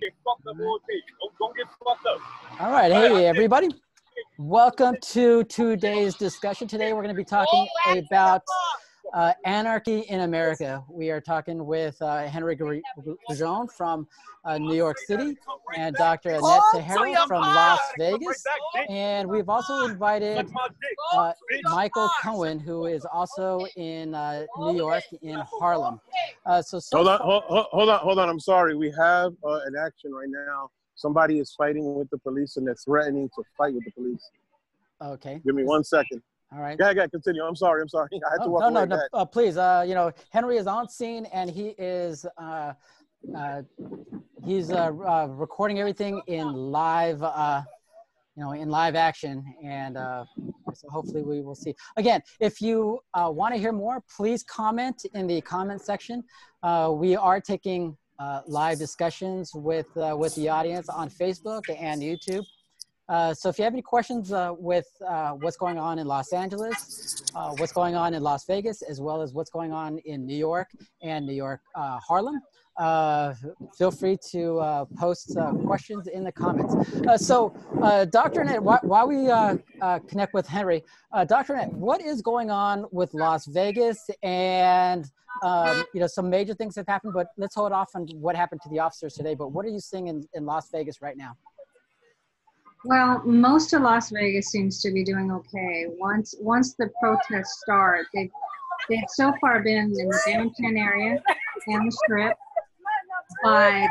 get fucked up all day. Don't, don't get fucked up. All right, hey everybody. Welcome to today's discussion. Today we're going to be talking about uh, anarchy in America. We are talking with uh, Henry Goujon from uh, New York City and Dr. Annette Teijeiro from Las Vegas. And we've also invited uh, Michael Cohen, who is also in uh, New York in Harlem. Uh, so, so hold on, hold, hold, on, hold on. I'm sorry. We have an action right now. Somebody is fighting with the police and they're threatening to fight with the police. Okay. Give me one second. All right. Yeah, yeah, continue. I'm sorry. I'm sorry. I had oh, to walk no, away. No, no, uh, please. Uh, you know, Henry is on scene and he is uh, uh, he's uh, uh, recording everything in live, uh, you know, in live action, and uh, so hopefully we will see. Again, if you uh, want to hear more, please comment in the comment section. Uh, we are taking uh, live discussions with uh, with the audience on Facebook and YouTube. Uh, so if you have any questions uh, with uh, what's going on in Los Angeles, uh, what's going on in Las Vegas, as well as what's going on in New York and New York uh, Harlem, feel free to post questions in the comments. so Dr. Annette, while, while we connect with Henry, Dr. Annette, what is going on with Las Vegas and um, you know, some major things have happened, but let's hold off on what happened to the officers today. But what are you seeing in, in Las Vegas right now? Well, most of Las Vegas seems to be doing okay. Once once the protests start, they've they've so far been in the downtown area and the strip, but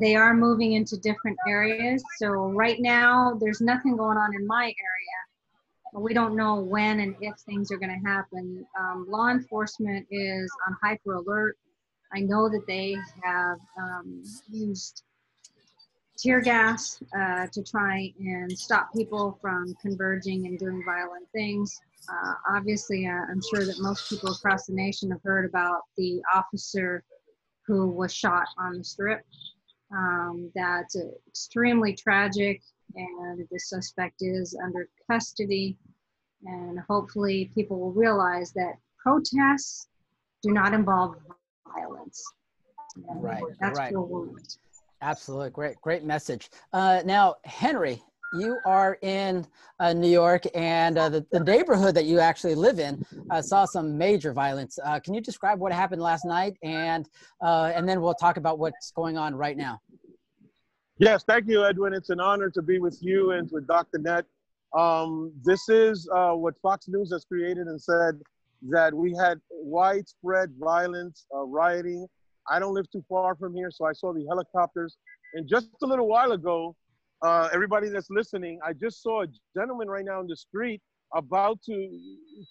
they are moving into different areas. So right now, there's nothing going on in my area. We don't know when and if things are going to happen. Um, law enforcement is on hyper alert. I know that they have um, used tear gas uh, to try and stop people from converging and doing violent things. Uh, obviously, uh, I'm sure that most people across the nation have heard about the officer who was shot on the strip. Um, that's extremely tragic, and the suspect is under custody. And hopefully, people will realize that protests do not involve violence. And right. That's right. what Absolutely. Great, great message. Uh, now, Henry, you are in uh, New York and uh, the, the neighborhood that you actually live in uh, saw some major violence. Uh, can you describe what happened last night? And, uh, and then we'll talk about what's going on right now. Yes, thank you, Edwin. It's an honor to be with you and with Dr. Net. Um, this is what Fox News has created and said that we had widespread violence, rioting, I don't live too far from here, so I saw the helicopters. And just a little while ago, uh, everybody that's listening, I just saw a gentleman right now in the street about to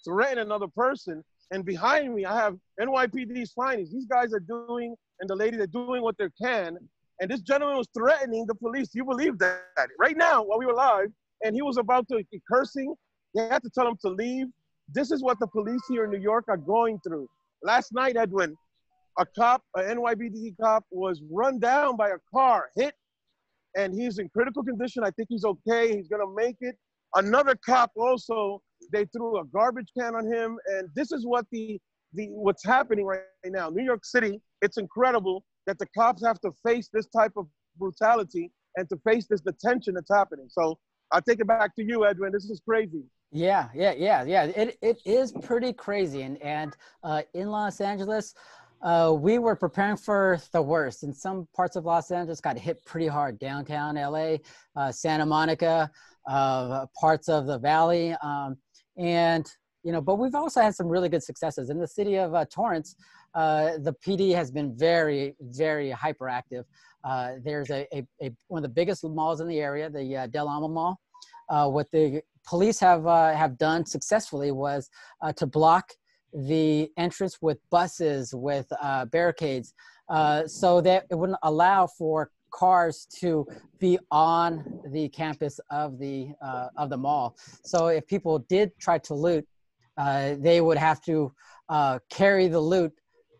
threaten another person. And behind me, I have NYPD's finest. These guys are doing, and the lady, they're doing what they can. And this gentleman was threatening the police. You believe that? Right now, while we were live, and he was about to cursing. They had to tell him to leave. This is what the police here in New York are going through. Last night, Edwin, a cop, an NYPD cop, was run down by a car, hit, and he's in critical condition. I think he's okay. He's gonna make it. Another cop also, they threw a garbage can on him, and this is what the the what's happening right now. New York City, it's incredible that the cops have to face this type of brutality and to face this detention that's happening. So I'll take it back to you, Edwin. This is crazy. Yeah, yeah, yeah, yeah. It, it is pretty crazy. And, and uh, in Los Angeles, uh, we were preparing for the worst. In some parts of Los Angeles, got hit pretty hard. Downtown LA, uh, Santa Monica, uh, parts of the Valley, um, and you know. But we've also had some really good successes in the city of uh, Torrance. Uh, the PD has been very, very hyperactive. Uh, there's a, a, a, one of the biggest malls in the area, the Del Amo Mall. what the police have have done successfully was to block the entrance with buses, with uh, barricades, uh, so that it wouldn't allow for cars to be on the campus of the uh, of the mall. So if people did try to loot, uh, they would have to uh, carry the loot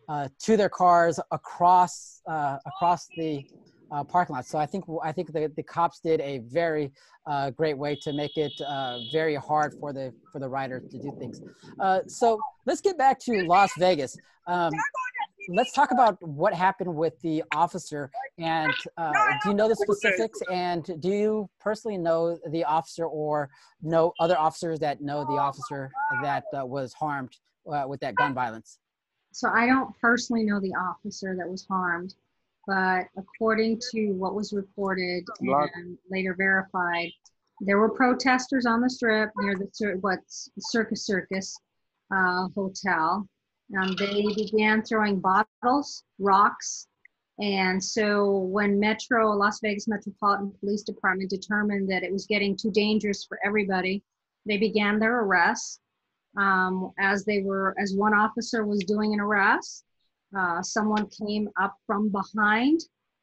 uh, to their cars across across the uh, parking lot. So I think I think the, the cops did a very uh, great way to make it uh, very hard for the for the rider to do things. Uh, so let's get back to Las Vegas. Um, let's talk about what happened with the officer. And uh, do you know the specifics? And do you personally know the officer or know other officers that know the officer that uh, was harmed with that gun violence? So I don't personally know the officer that was harmed, but according to what was reported and later verified, there were protesters on the strip near the Circus Circus uh, Hotel. Um, they began throwing bottles, rocks, and so when Metro, Las Vegas Metropolitan Police Department determined that it was getting too dangerous for everybody, they began their arrests. Um, as they were, as one officer was doing an arrest, uh, someone came up from behind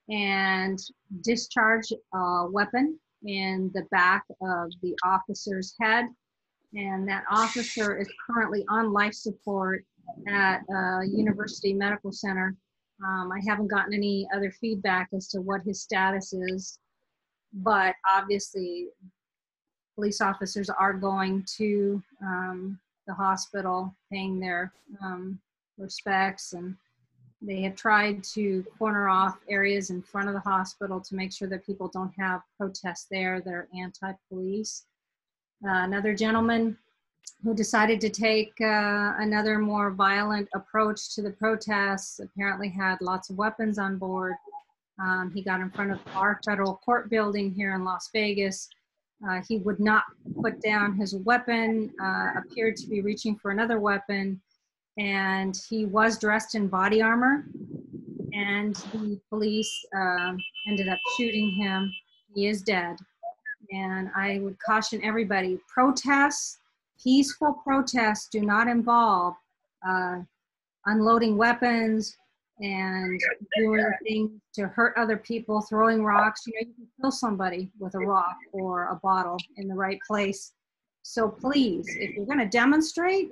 and discharged a weapon in the back of the officer's head. And that officer is currently on life support at uh, University Medical Center. Um, I haven't gotten any other feedback as to what his status is, but obviously, police officers are going to um, the hospital, paying their um, respects, and they have tried to corner off areas in front of the hospital to make sure that people don't have protests there that are anti-police. Uh, another gentleman who decided to take uh, another more violent approach to the protests apparently had lots of weapons on board. Um, he got in front of our federal court building here in Las Vegas. Uh, he would not put down his weapon, uh, appeared to be reaching for another weapon, and he was dressed in body armor. And the police um, ended up shooting him. He is dead. And I would caution everybody protests peaceful protests do not involve uh, unloading weapons and doing things to hurt other people, throwing rocks. You know, you can kill somebody with a rock or a bottle in the right place. So please, if you're going to demonstrate,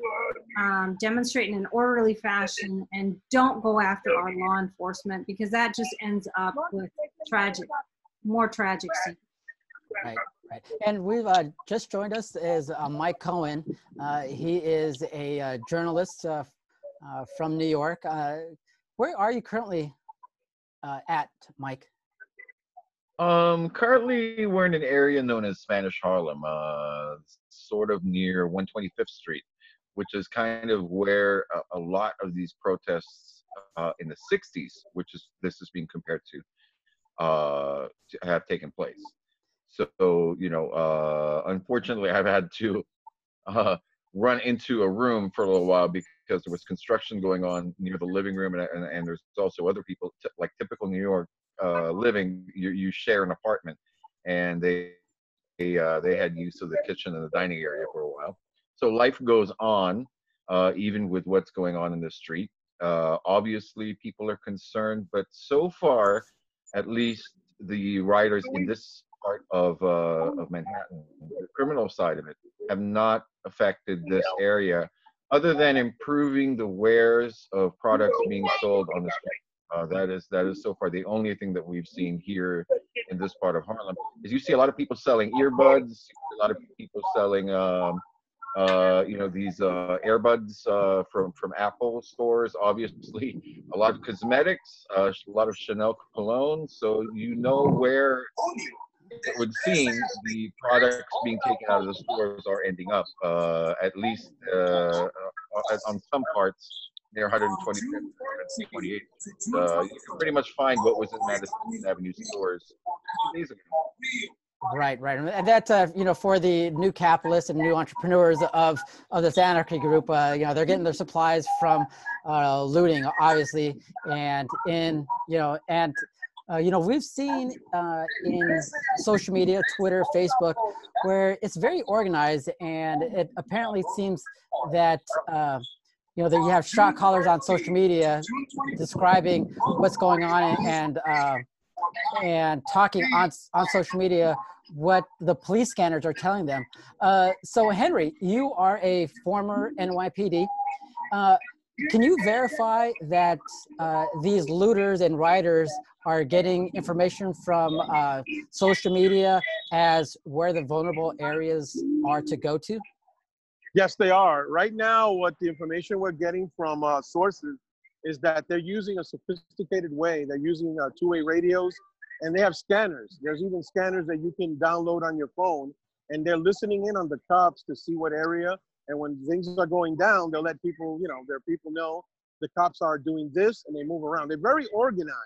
um, demonstrate in an orderly fashion and don't go after our law enforcement because that just ends up with tragic, more tragic scenes. Right. Right. And we've uh, just joined us is uh, Mike Cohen. Uh, he is a uh, journalist uh, uh, from New York. where are you currently at, Mike? Um, currently, we're in an area known as Spanish Harlem, sort of near 125th Street, which is kind of where a, a lot of these protests in the 60s, which is this is being compared to, to have taken place. So, you know, uh, unfortunately, I've had to uh, run into a room for a little while because there was construction going on near the living room, and, and, and there's also other people, t- like typical New York uh, living, you, you share an apartment, and they they, uh, they had use of the kitchen and the dining area for a while. So life goes on, uh, even with what's going on in the street. Uh, obviously, people are concerned, but so far, at least the riders in this part of uh, of Manhattan, the criminal side of it, have not affected this area, other than improving the wares of products being sold on the street. Uh, that is that is so far the only thing that we've seen here in this part of Harlem. Is you see a lot of people selling earbuds, a lot of people selling. Um, uh, you know these uh, earbuds uh, from from Apple stores. Obviously, a lot of cosmetics, uh, a lot of Chanel cologne. So you know where it would seem the products being taken out of the stores are ending up, uh, at least uh, on some parts near 125th, 128th. Uh, you can pretty much find what was in Madison Avenue stores days ago. Right, right, and that's uh, you know for the new capitalists and new entrepreneurs of of this anarchy group. Uh, you know they're getting their supplies from uh, looting, obviously, and in you know and uh, you know, we've seen uh, in social media, Twitter, Facebook, where it's very organized, and it apparently seems that uh, you know that you have shot callers on social media describing what's going on and uh, and talking on on social media what the police scanners are telling them. Uh, so, Henry, you are a former NYPD. Uh, can you verify that uh, these looters and rioters are getting information from uh, social media as where the vulnerable areas are to go to? Yes, they are. Right now, what the information we're getting from uh, sources is that they're using a sophisticated way. They're using uh, two-way radios, and they have scanners. There's even scanners that you can download on your phone, and they're listening in on the cops to see what area. And when things are going down, they'll let people, you know, their people know the cops are doing this, and they move around. They're very organized.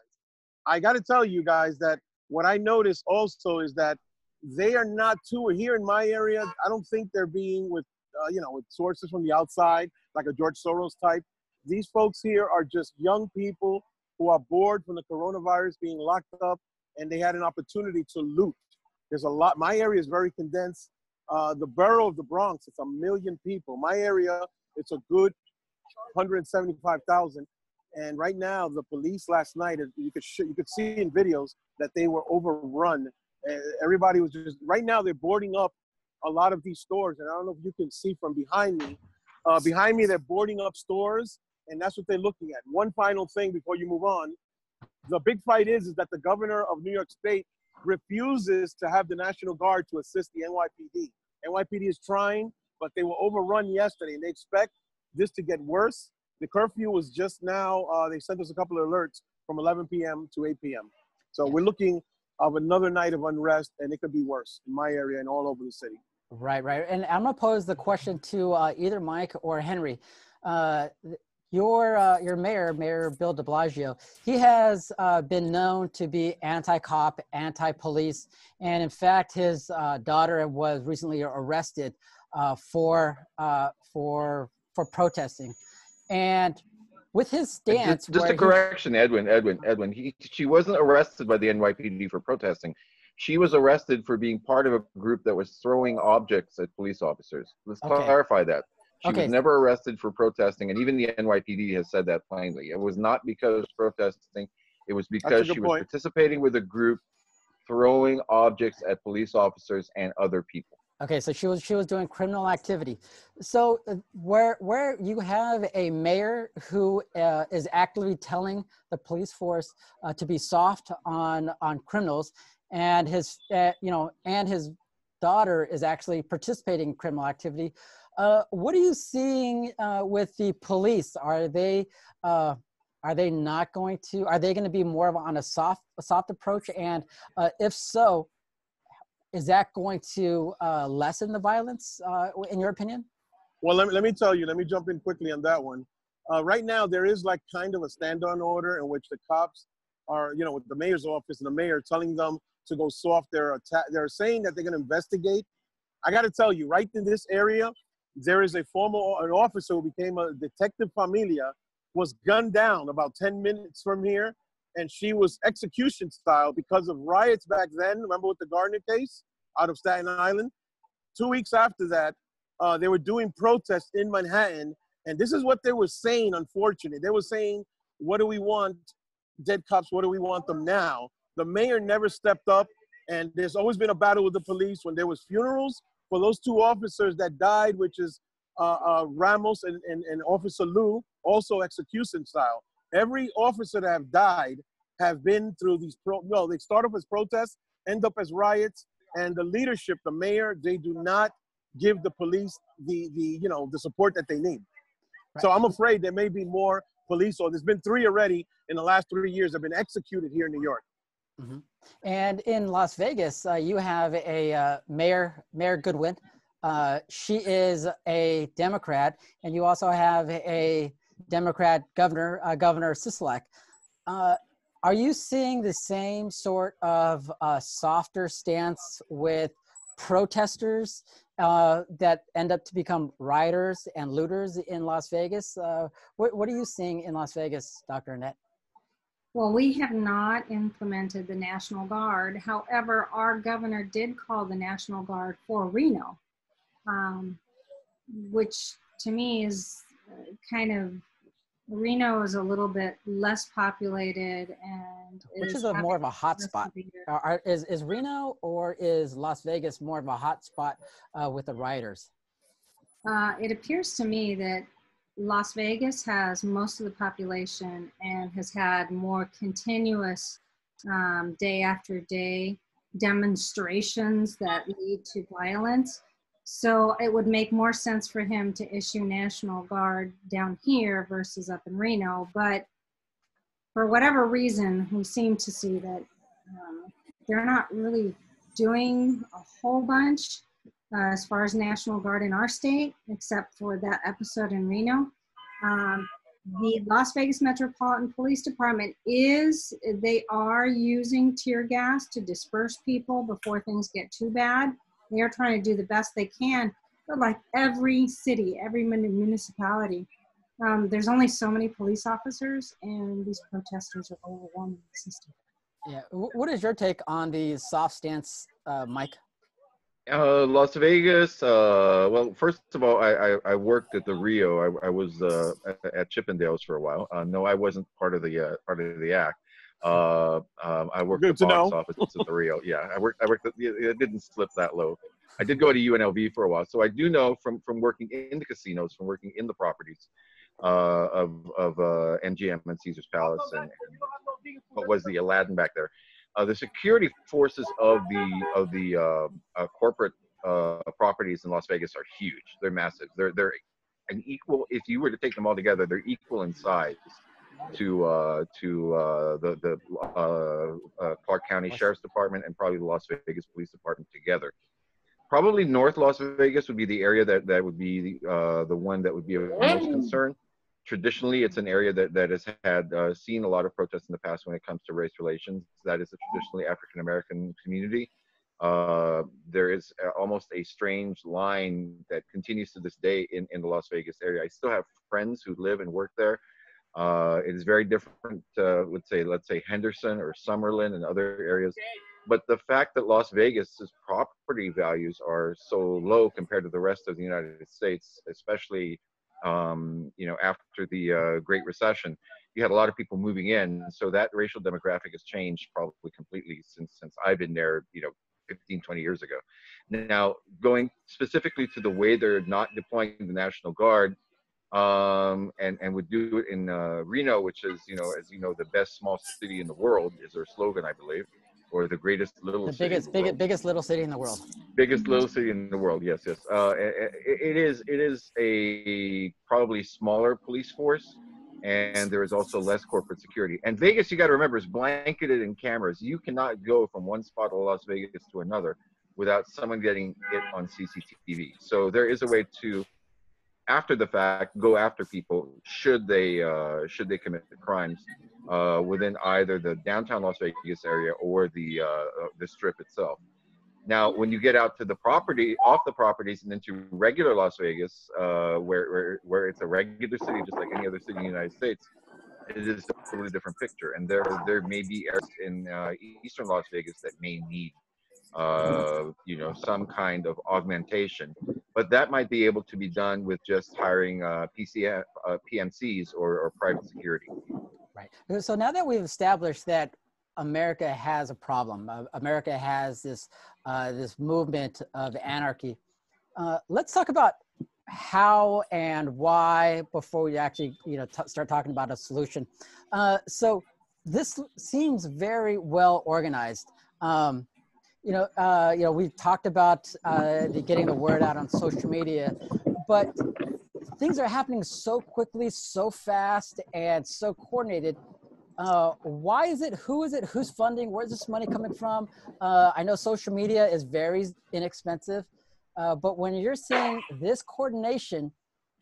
I got to tell you guys that what I notice also is that they are not too here in my area. I don't think they're being with, uh, you know, with sources from the outside, like a George Soros type. These folks here are just young people who are bored from the coronavirus being locked up, and they had an opportunity to loot. There's a lot. My area is very condensed. Uh, the borough of the Bronx, it's a million people. My area, it's a good 175,000. And right now, the police last night, you could sh- you could see in videos that they were overrun. Everybody was just right now. They're boarding up a lot of these stores, and I don't know if you can see from behind me. Uh, behind me, they're boarding up stores, and that's what they're looking at. One final thing before you move on: the big fight is is that the governor of New York State refuses to have the National Guard to assist the NYPD. NYPD is trying, but they were overrun yesterday, and they expect this to get worse. The curfew was just now, uh, they sent us a couple of alerts from 11 p.m. to 8 p.m. So we're looking of another night of unrest, and it could be worse in my area and all over the city. Right, right. And I'm going to pose the question to uh, either Mike or Henry. Uh, your uh, your mayor, Mayor Bill De Blasio, he has uh, been known to be anti-cop, anti-police, and in fact, his uh, daughter was recently arrested uh, for for for protesting. And with his uh, stance, just, just a he- correction, Edwin, Edwin, Edwin. He, she wasn't arrested by the NYPD for protesting. She was arrested for being part of a group that was throwing objects at police officers. Let's Okay. clarify that. She Okay. was never arrested for protesting, and even the NYPD has said that plainly. It was not because protesting; it was because good she was participating with a group throwing objects at police officers and other people. Okay, so she was she was doing criminal activity. So uh, where where you have a mayor who uh, is actively telling the police force uh, to be soft on on criminals, and his uh, you know and his daughter is actually participating in criminal activity. Uh, what are you seeing with the police? Are they are they not going to? Are they going to be more of on a soft a soft approach? And if so, is that going to uh, lessen the violence, uh, in your opinion? Well, let me, let me tell you, let me jump in quickly on that one. Uh, right now, there is like kind of a stand on order in which the cops are, you know, with the mayor's office and the mayor telling them to go soft. They're, atta- they're saying that they're going to investigate. I got to tell you, right in this area, there is a former an officer who became a detective familia, was gunned down about 10 minutes from here, and she was execution style because of riots back then. Remember with the Garner case out of Staten Island? Two weeks after that, uh, they were doing protests in Manhattan, and this is what they were saying. Unfortunately, they were saying, "What do we want? Dead cops. What do we want them now?" The mayor never stepped up, and there's always been a battle with the police when there was funerals for those two officers that died, which is uh, uh, Ramos and, and, and Officer Liu, also execution style. Every officer that have died have been through these pro. No, they start off as protests, end up as riots, and the leadership, the mayor, they do not give the police the the you know the support that they need. So I'm afraid there may be more police, or there's been three already in the last three years have been executed here in New York. And in Las Vegas, uh, you have a uh, mayor, Mayor Goodman. Uh, she is a Democrat, and you also have a Democrat governor, uh, Governor Sisolak. Uh, are you seeing the same sort of uh, softer stance with protesters uh, that end up to become rioters and looters in Las Vegas? Uh, what, what are you seeing in Las Vegas, Dr. Annette? Well, we have not implemented the National Guard. However, our governor did call the National Guard for Reno, um, which to me is kind of Reno is a little bit less populated and Which is a more of a hot having spot? Are, are- is, is Reno or is Las Vegas more of a hot spot uh, with the rioters? Uh, it appears to me that Las Vegas has most of the population and has had more continuous um, day after day demonstrations that lead to violence. So it would make more sense for him to issue National Guard down here versus up in Reno. But for whatever reason, we seem to see that um, they're not really doing a whole bunch uh, as far as National Guard in our state, except for that episode in Reno. Um, the Las Vegas Metropolitan Police Department is, they are using tear gas to disperse people before things get too bad. They are trying to do the best they can, but like every city, every municipality, um, there's only so many police officers, and these protesters are overwhelming the system. Yeah. What is your take on the soft stance, uh, Mike? Uh, Las Vegas. Uh, well, first of all, I, I, I worked at the Rio. I, I was uh, at Chippendales for a while. Uh, no, I wasn't part of the uh, part of the act. Uh, um, I worked Good at the box know. office at the Rio. Yeah, I worked. I worked. At, it didn't slip that low. I did go to UNLV for a while, so I do know from from working in the casinos, from working in the properties uh, of of uh, MGM and Caesar's Palace, and, and what was the Aladdin back there. Uh, the security forces of the of the uh, uh, corporate uh, properties in Las Vegas are huge. They're massive. They're they're an equal. If you were to take them all together, they're equal in size to uh, to uh, the the uh, uh, Clark County Sheriff's Department and probably the Las Vegas Police Department together. Probably North Las Vegas would be the area that that would be the uh, the one that would be of most concern. Traditionally, it's an area that that has had uh, seen a lot of protests in the past when it comes to race relations. That is a traditionally African American community. Uh, there is almost a strange line that continues to this day in, in the Las Vegas area. I still have friends who live and work there. Uh, it is very different, uh, let's say, let's say Henderson or Summerlin and other areas. But the fact that Las Vegas's property values are so low compared to the rest of the United States, especially um, you know after the uh, Great Recession, you had a lot of people moving in. So that racial demographic has changed probably completely since since I've been there. You know, 15, 20 years ago. Now, going specifically to the way they're not deploying the National Guard, um, and and would do it in uh, Reno, which is you know as you know the best small city in the world is their slogan, I believe, or the greatest little The city in biggest, the biggest, world. biggest little city in the world. biggest little city in the world. Yes, yes. Uh, it, it is it is a probably smaller police force, and there is also less corporate security. And Vegas, you got to remember, is blanketed in cameras. You cannot go from one spot of Las Vegas to another without someone getting it on CCTV. So there is a way to after the fact go after people should they uh, should they commit the crimes uh, within either the downtown Las Vegas area or the uh, uh, the strip itself. Now, when you get out to the property, off the properties, and into regular Las Vegas, uh, where, where where it's a regular city, just like any other city in the United States, it is a totally different picture. And there there may be areas in uh, eastern Las Vegas that may need, you know, some kind of augmentation, but that might be able to be done with just hiring uh, PCF, uh, PMCs or, or private security. Right. So now that we've established that America has a problem, uh, America has this uh, this movement of anarchy. Uh, let's talk about how and why before we actually you know start talking about a solution. Uh, so this seems very well organized. Um, you know, uh, you know, we've talked about uh, the, getting the word out on social media, but things are happening so quickly, so fast, and so coordinated. Uh, why is it? Who is it? Who's funding? Where's this money coming from? Uh, I know social media is very inexpensive, uh, but when you're seeing this coordination,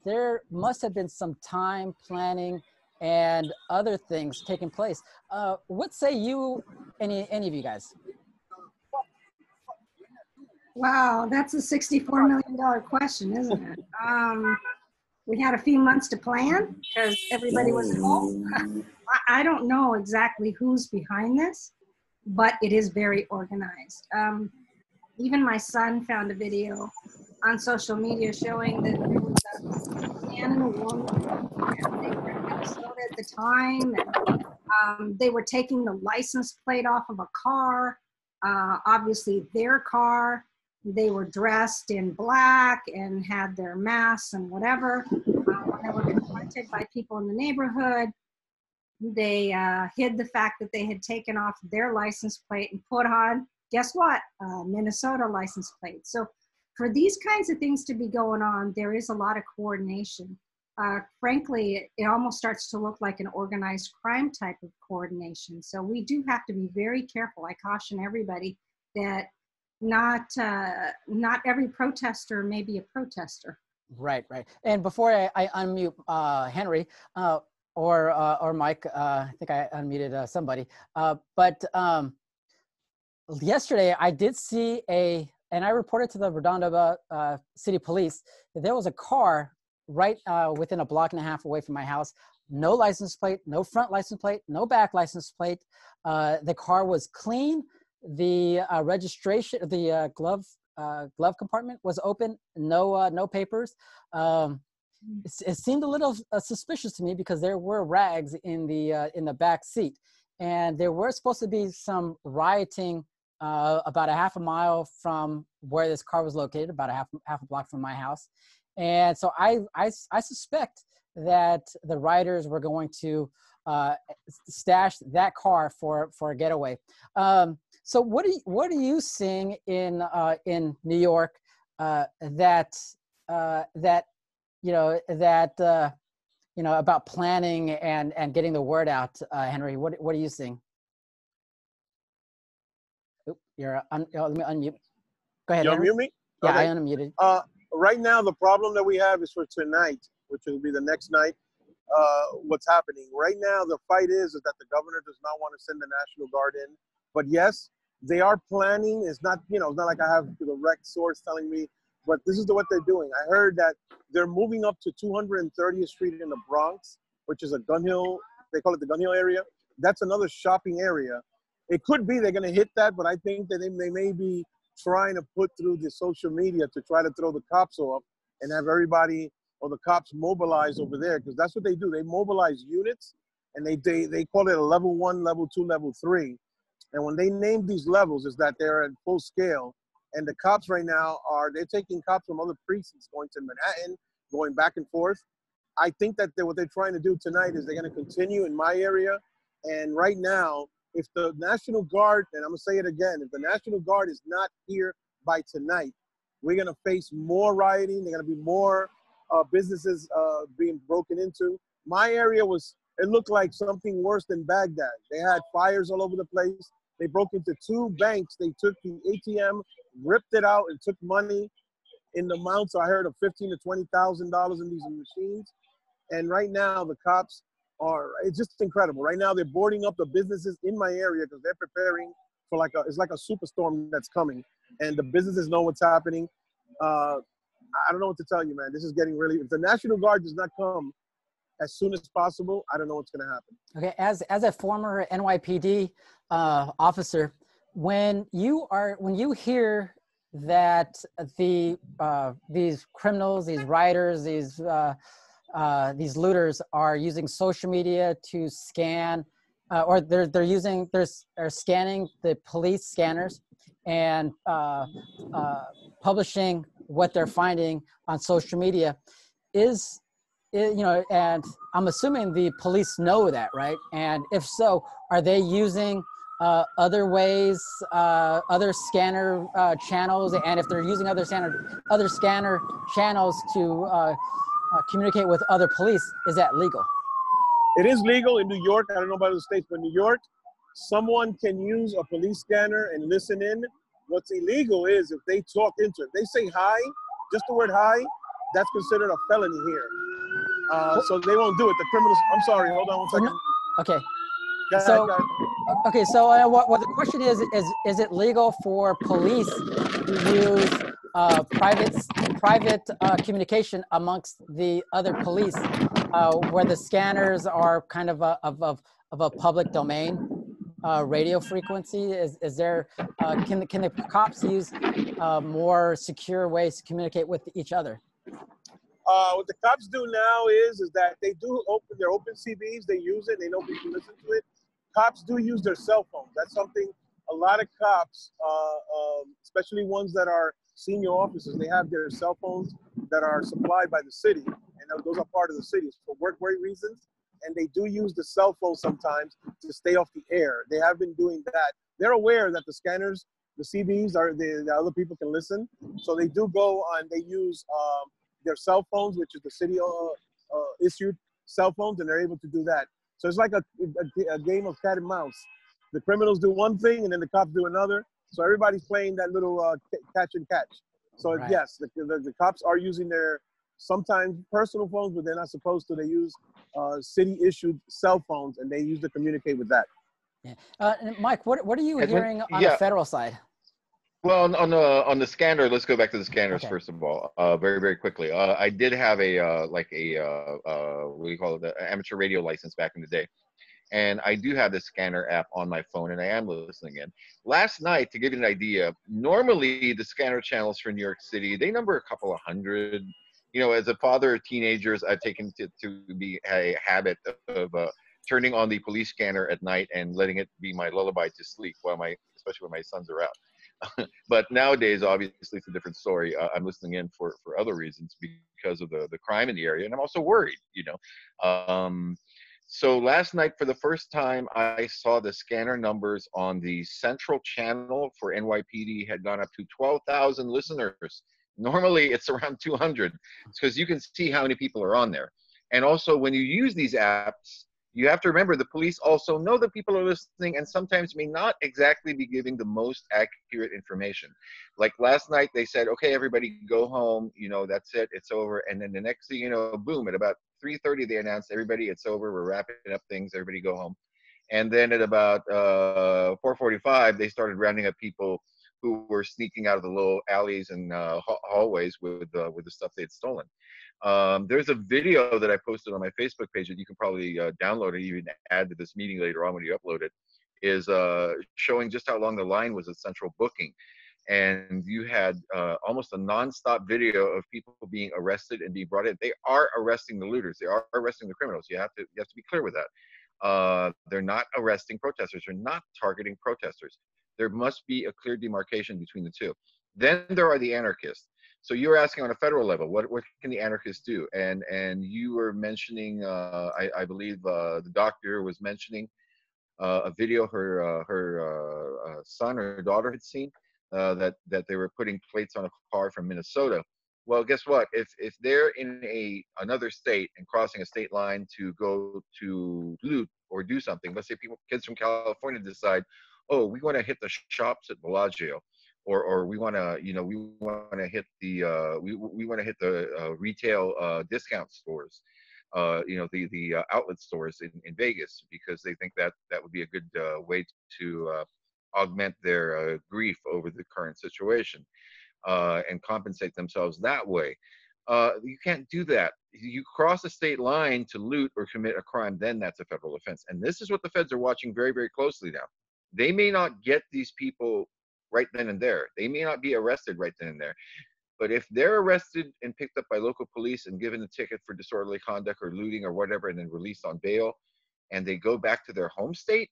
there must have been some time planning and other things taking place. Uh, what say you, any any of you guys? Wow, that's a $64 million question, isn't it? Um, we had a few months to plan because everybody was home. I, I don't know exactly who's behind this, but it is very organized. Um, even my son found a video on social media showing that there was a man and a woman, and they were in Minnesota at the time, and um, they were taking the license plate off of a car, uh, obviously their car. They were dressed in black and had their masks and whatever. Uh, they were confronted by people in the neighborhood, they uh, hid the fact that they had taken off their license plate and put on, guess what? Minnesota license plate. So for these kinds of things to be going on, there is a lot of coordination. Uh, frankly, it, it almost starts to look like an organized crime type of coordination. So we do have to be very careful. I caution everybody that not uh, not every protester may be a protester. Right, right. And before I, I unmute uh, Henry uh, or uh, or Mike, uh, I think I unmuted uh, somebody. Uh, but um, yesterday I did see a, and I reported to the Redondo uh, City Police that there was a car right uh, within a block and a half away from my house. No license plate, no front license plate, no back license plate. Uh, the car was clean. The uh, registration, the uh, glove uh, glove compartment was open. No uh, no papers. Um, it, it, seemed a little suspicious to me because there were rags in the in the back seat, and there were supposed to be some rioting uh, about a half a mile from where this car was located, about a half half a block from my house. And so I I, I suspect that the riders were going to uh, stash that car for for a getaway. Um, so what are you, what are you seeing in uh, in New York uh, that uh, that you know that uh, you know about planning and and getting the word out, uh, Henry? What what are you seeing? Oop, you're un, oh, let me unmute. Go ahead. You unmute me? Yeah, Okay. I unmuted. Uh, right now, the problem that we have is for tonight, which will be the next night. Uh, what's happening right now? The fight is is that the governor does not want to send the National Guard in. But yes, they are planning. It's not you know it's not like I have the direct source telling me, but this is what they're doing. I heard that they're moving up to 230th Street in the Bronx, which is a Gun Hill. They call it the Gun Hill area. That's another shopping area. It could be they're going to hit that, but I think that they, they may be trying to put through the social media to try to throw the cops off and have everybody or the cops mobilize over there because that's what they do. They mobilize units and they, they they call it a level one, level two, level three. And when they name these levels, is that they're at full scale. And the cops right now are they're taking cops from other precincts going to Manhattan, going back and forth. I think that what they're trying to do tonight is they're going to continue in my area. And right now, if the National Guard, and I'm gonna say it again, if the National Guard is not here by tonight, we're gonna face more rioting. There are gonna be more uh, businesses uh, being broken into. My area was, it looked like something worse than Baghdad. They had fires all over the place. They broke into two banks. They took the ATM, ripped it out, and took money in the amounts I heard of fifteen to twenty thousand dollars in these machines. And right now, the cops are it's just incredible. Right now, they're boarding up the businesses in my area because they're preparing for like a it's like a superstorm that's coming, and the businesses know what's happening. Uh, I don't know what to tell you, man. This is getting really. If the National Guard does not come as soon as possible, I don't know what's going to happen. Okay, as as a former NYPD uh, officer, when you are when you hear that the uh, these criminals, these rioters, these uh, uh, these looters are using social media to scan, uh, or they're they're using they're, they're scanning the police scanners and uh, uh, publishing what they're finding on social media is you know and i'm assuming the police know that right and if so are they using uh, other ways uh, other scanner uh, channels and if they're using other scanner other scanner channels to uh, uh, communicate with other police is that legal It is legal in New York. I don't know about other states, but New York, someone can use a police scanner and listen in. What's illegal is if they talk into it. They say hi, just the word hi, that's considered a felony here. Uh, so they won't do it. The criminals. I'm sorry. Hold on one second. okay Go So- ahead. Okay, so uh, what, what the question is is is it legal for police to use uh, private private uh, communication amongst the other police, uh, where the scanners are kind of a of of, of a public domain uh, radio frequency? Is is there uh, can the- can the cops use uh, more secure ways to communicate with each other? Uh, what the cops do now is is that they do open their open CBs. They use it. They know people listen to it. Cops do use their cell phones. That's something a lot of cops, uh, um, especially ones that are senior officers, they have their cell phones that are supplied by the city, and those are part of the city for work reasons. And they do use the cell phone sometimes to stay off the air. They have been doing that. They're aware that the scanners the CBs are the, the other people can listen. So they do go on. They use um, their cell phones, which is the city uh, uh, issued cell phones, and they're able to do that. So it's like a, a, a game of cat and mouse. The criminals do one thing, and then the cops do another. So everybody's playing that little uh, catch and catch. So Right. yes, the, the, the cops are using their sometimes personal phones, but they're not supposed to. They use uh, city issued cell phones, and they use to communicate with that. Uh, Mike, what what are you Edwin? hearing on Yeah. the federal side? Well, on, on the on the scanner, let's go back to the scanners Okay. first of all, uh, very very quickly. Uh, I did have a uh, like a uh, uh, what do you call it, the amateur radio license back in the day, and I do have this scanner app on my phone, and I am listening in. Last night, to give you an idea, normally the scanner channels for New York City they number a couple of hundred. You know, as a father of teenagers, I've taken to to be a habit of uh, turning on the police scanner at night and letting it be my lullaby to sleep while my especially when my sons are out but nowadays obviously it's a different story. Uh, i'm listening in for for other reasons because of the the crime in the area and i'm also worried you know? Um so last night for the first time i saw the scanner numbers on the central channel for nypd had gone up to 12000 listeners. Normally it's around 200 because you can see how many people are on there. And also when you use these apps you have to remember the police also know that people are listening and sometimes may not exactly be giving the most accurate information. Like last night they said okay everybody go home you know that's it it's over. And then the next thing you know boom at about 3.30 they announced everybody it's over we're wrapping up things everybody go home. And then at about uh, 4.45 they started rounding up people who were sneaking out of the little alleys and uh, hallways with uh, with the stuff they had stolen um, there's a video that I posted on my Facebook page that you can probably uh, download and even add to this meeting later on when you upload it. Is uh, showing just how long the line was at Central Booking, and you had uh, almost a nonstop video of people being arrested and being brought in. They are arresting the looters. They are arresting the criminals. You have to you have to be clear with that. Uh, they're not arresting protesters. They're not targeting protesters. There must be a clear demarcation between the two. Then there are the anarchists. So you were asking on a federal level, what, what can the anarchists do? And and you were mentioning, uh, I, I believe uh, the doctor was mentioning uh, a video her uh, her uh, uh, son or daughter had seen uh, that that they were putting plates on a car from Minnesota. Well, guess what? If if they're in a another state and crossing a state line to go to loot or do something, let's say people kids from California decide, oh, we want to hit the shops at Bellagio or or we want to you know we want to hit the uh, we we want to hit the uh, retail uh, discount stores, uh, you know the the uh, outlet stores in, in Vegas because they think that that would be a good uh, way to augment their grief over the current situation and compensate themselves that way. You can't do that. You cross a state line to loot or commit a crime, then that's a federal offense. And this is what the feds are watching very, very closely now. They may not get these people right then and there. They may not be arrested right then and there. But if they're arrested and picked up by local police and given a ticket for disorderly conduct or looting or whatever, and then released on bail, and they go back to their home state,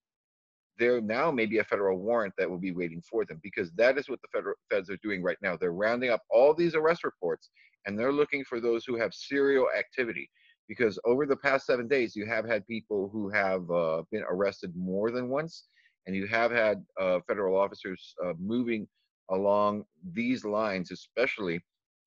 there now may be a federal warrant that will be waiting for them because that is what the federal feds are doing right now. They're rounding up all these arrest reports and they're looking for those who have serial activity because over the past seven days you have had people who have uh, been arrested more than once and you have had uh, federal officers uh, moving along these lines especially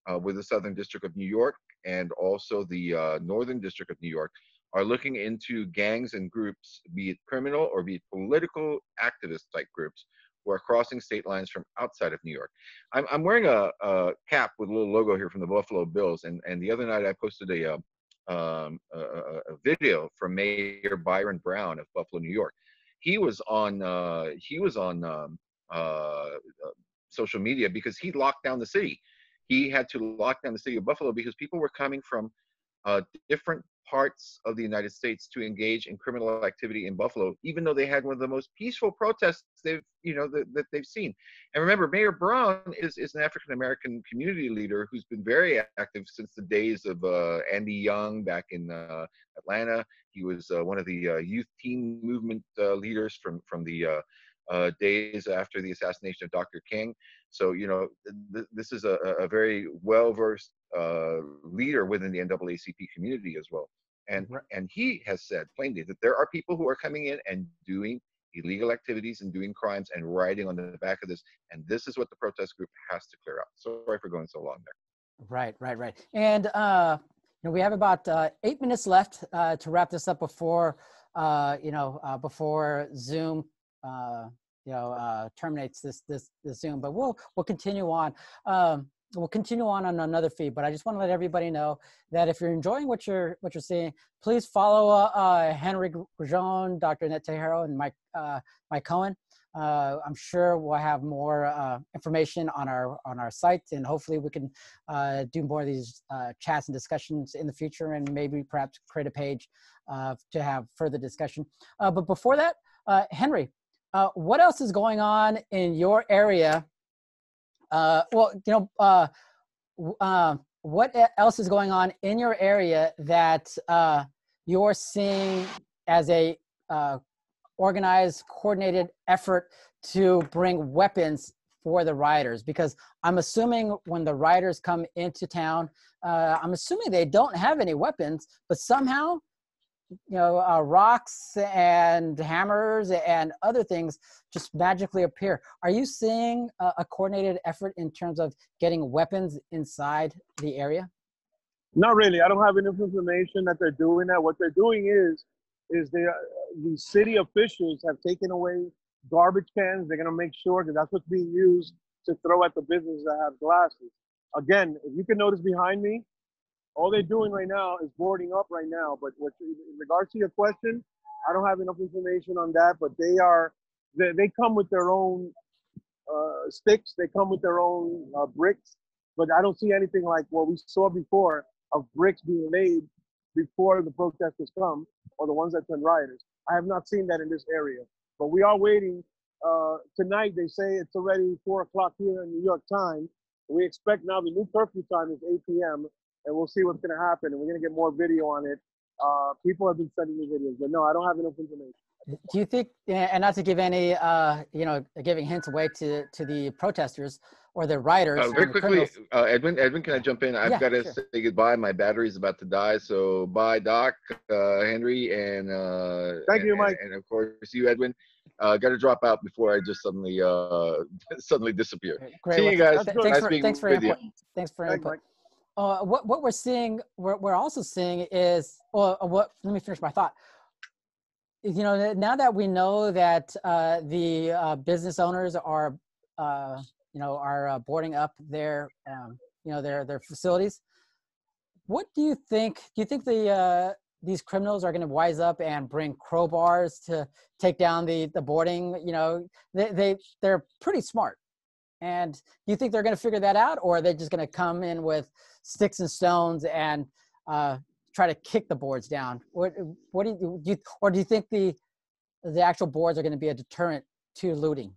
uh, with the southern district of new york and also the uh, northern district of new york are looking into gangs and groups be it criminal or be it political activist type groups who are crossing state lines from outside of new york i'm, I'm wearing a, a cap with a little logo here from the buffalo bills and, and the other night i posted a um, a, a, a video from Mayor Byron Brown of Buffalo, New York. He was on uh, he was on um, uh, uh, social media because he locked down the city. He had to lock down the city of Buffalo because people were coming from uh, different parts of the United States to engage in criminal activity in Buffalo, even though they had one of the most peaceful protests they've you know that, that they've seen. And remember, Mayor Brown is, is an African American community leader who's been very active since the days of uh, Andy Young back in uh, Atlanta. He was uh, one of the uh, youth team movement uh, leaders from from the uh, uh, days after the assassination of Dr. King. So you know, th- this is a, a very well versed uh, leader within the NAACP community as well. And and he has said plainly that there are people who are coming in and doing illegal activities and doing crimes and writing on the back of this. And this is what the protest group has to clear up. Sorry for going so long there. Right, right, right. And uh, you know, we have about uh, eight minutes left uh, to wrap this up before uh, you know uh, before Zoom uh, you know uh, terminates this this this Zoom. But we'll we'll continue on. Um, we'll continue on on another feed. But I just want to let everybody know that if you're enjoying what you're what you're seeing, please follow uh, uh, Henry Grajon, Dr. Annette Teijeiro, and Mike uh, Mike Cohen. Uh, I'm sure we'll have more uh, information on our on our site, and hopefully we can uh, do more of these uh, chats and discussions in the future, and maybe perhaps create a page to have further discussion. Uh, but before that, Henry, what else is going on in your area? Well, you know, um, what else is going on in your area that you're seeing as a organized, coordinated effort to bring weapons for the riders? Because I'm assuming when the riders come into town, uh, I'm assuming they don't have any weapons, but somehow, you know, uh, rocks and hammers and other things just magically appear. Are you seeing a, a coordinated effort in terms of getting weapons inside the area? Not really. I don't have enough information that they're doing that. What they're doing is is they the city officials have taken away garbage cans. They're going to make sure that that's what's being used to throw at the businesses that have glasses. Again, if you can notice behind me, all they're doing right now is boarding up right now. But what, in regards to your question, I don't have enough information on that. But they are they, they come with their own uh, sticks. They come with their own uh, bricks. But I don't see anything like what we saw before of bricks being laid before the protesters come or the ones that turn rioters. I have not seen that in this area, but we are waiting. Uh, tonight, they say it's already four o'clock here in New York time. We expect now the new curfew time is 8 p.m. and we'll see what's going to happen. And we're going to get more video on it. Uh, people have been sending me videos, but no, I don't have enough information. Do you think, and not to give any, uh, you know, giving hints away to to the protesters, or the writers. Uh, very quickly, uh, Edwin, Edwin, can I jump in? I've yeah, got to sure. say goodbye. My battery's about to die. So bye, Doc, uh, Henry, and uh, thank and, you, Mike, and, and, of course you, Edwin. Uh, got to drop out before I just suddenly uh, suddenly disappear. Great. See you guys. Th- thanks, nice for, being thanks for with input. Thanks for Thanks, input. Mike. Uh, what what we're seeing, we're, we're also seeing is, well, uh, what? Let me finish my thought. You know, now that we know that uh, the uh, business owners are, uh, you know, are uh, boarding up their, um, you know, their their facilities. What do you think? Do you think the these criminals are going to wise up and bring crowbars to take down the the boarding? You know, they they they're pretty smart. And do you think they're going to figure that out, or are they just going to come in with sticks and stones and uh, try to kick the boards down? What what do you, do you or do you think the the actual boards are going to be a deterrent to looting?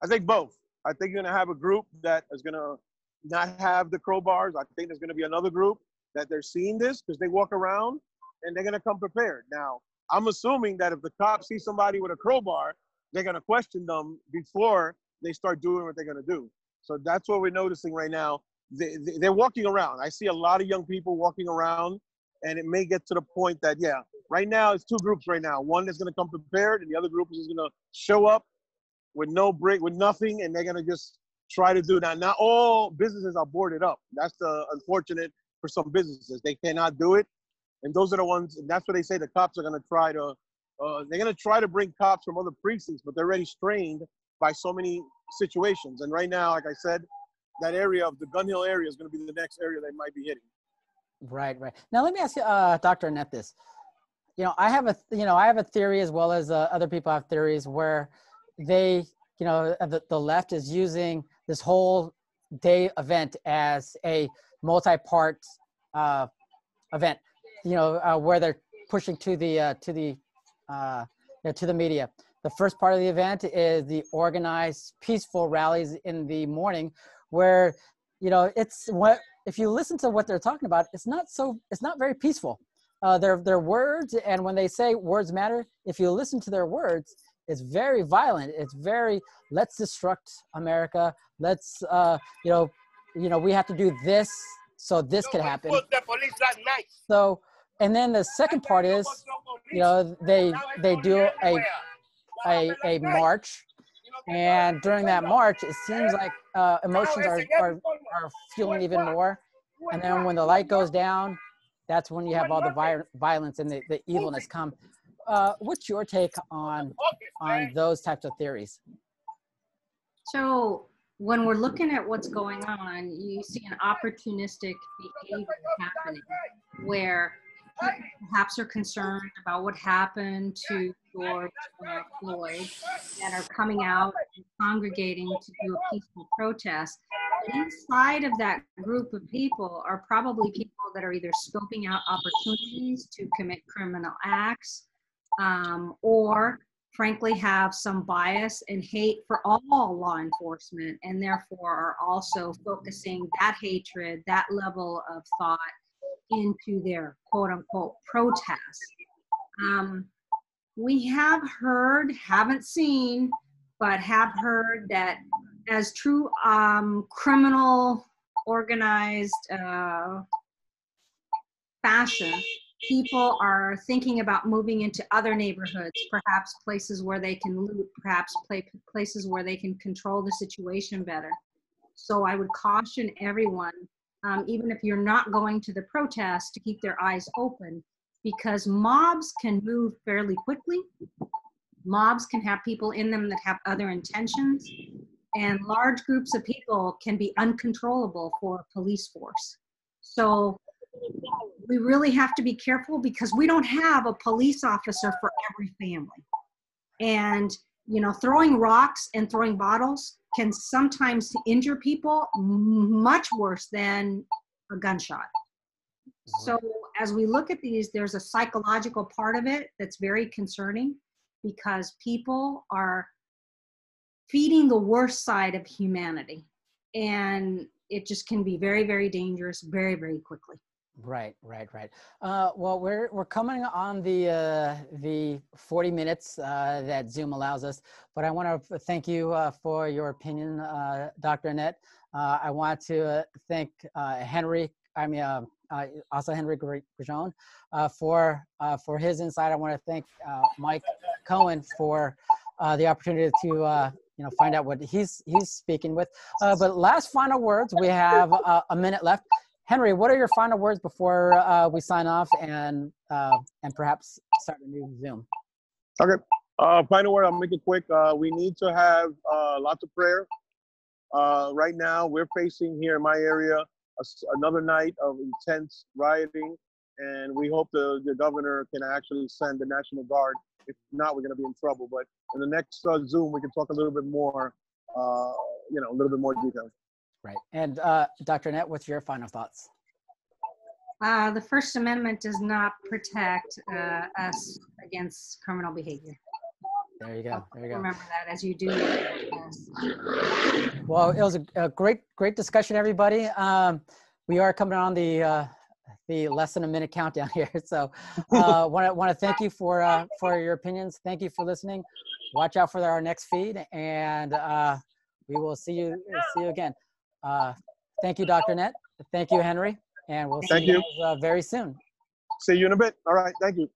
I think both. I think you're going to have a group that is going to not have the crowbars. I think there's going to be another group that they're seeing this because they walk around and they're going to come prepared. Now, I'm assuming that if the cops see somebody with a crowbar, they're going to question them before they start doing what they're going to do. So that's what we're noticing right now. They, they, they're walking around. I see a lot of young people walking around, and it may get to the point that, yeah, right now it's two groups right now. One is going to come prepared, and the other group is going to show up with no break, with nothing, and they're going to just try to do that. Not all businesses are boarded up. That's the unfortunate for some businesses. They cannot do it. And those are the ones, and that's what they say the cops are going to try to, uh, they're going to try to bring cops from other precincts, but they're already strained by so many situations. And right now, like I said, that area of the Gun Hill area is going to be the next area they might be hitting. Right, right. Now let me ask you, uh, Dr. Annette, this. You know, I have a, you know, I have a theory as well as uh, other people have theories where they, you know, the, the left is using this whole day event as a multi-part uh, event. You know, uh, where they're pushing to the uh, to the uh, you know, to the media. The first part of the event is the organized, peaceful rallies in the morning, where you know it's what if you listen to what they're talking about, it's not so it's not very peaceful. Uh, their their words and when they say words matter, if you listen to their words, it's very violent. It's very let's destruct America. Let's uh, you know you know we have to do this so this can happen. So and then the second part is you know they they do a a, a march. And during that march, it seems like uh, emotions are, are, are fueling even more. And then when the light goes down, that's when you have all the vi- violence and the, the evilness come. Uh, what's your take on on those types of theories? So when we're looking at what's going on, you see an opportunistic behavior happening where people perhaps are concerned about what happened to George Floyd and are coming out and congregating to do a peaceful protest. Inside of that group of people are probably people that are either scoping out opportunities to commit criminal acts um, or frankly have some bias and hate for all law enforcement and therefore are also focusing that hatred, that level of thought into their quote unquote protest. Um, we have heard, haven't seen, but have heard that as true um, criminal organized uh, fashion, people are thinking about moving into other neighborhoods, perhaps places where they can loot, perhaps play, places where they can control the situation better. So I would caution everyone, um, even if you're not going to the protest, to keep their eyes open because mobs can move fairly quickly. Mobs can have people in them that have other intentions, and large groups of people can be uncontrollable for a police force. So we really have to be careful because we don't have a police officer for every family. And, you know, throwing rocks and throwing bottles can sometimes injure people much worse than a gunshot. So as we look at these, there's a psychological part of it that's very concerning because people are feeding the worst side of humanity. And it just can be very, very dangerous very, very quickly. Right, right, right. Uh, well, we're we're coming on the uh, the 40 minutes uh, that Zoom allows us, but I want to thank you uh, for your opinion, uh, Dr. Annette. Uh, I want to thank Henry. I mean, also Henry Grijon for for his insight. I want to thank Mike Cohen for the opportunity to you know find out what he's he's speaking with. but last final words. We have a minute left. Henry, what are your final words before uh, we sign off and uh, and perhaps start a new Zoom? Okay. Uh, final word. I'll make it quick. Uh, we need to have uh, lots of prayer. Uh, right now, we're facing here in my area a, another night of intense rioting, and we hope the, the governor can actually send the National Guard. If not, we're going to be in trouble. But in the next Zoom, we can talk a little bit more, you know, a little bit more detail. Right. And uh, Dr. Annette, what's your final thoughts? Uh, the First Amendment does not protect uh, us against criminal behavior. There you go. There you go. Remember that as you do. Well, it was a, a, great, great discussion, everybody. Um, we are coming on the uh, the less than a minute countdown here, so uh, want to want to thank you for uh, for your opinions. Thank you for listening. Watch out for our next feed, and uh, we will see you see you again. Uh, thank you, Dr. Net. Thank you, Henry. And we'll see thank you, you. Guys, uh, very soon. See you in a bit. All right. Thank you.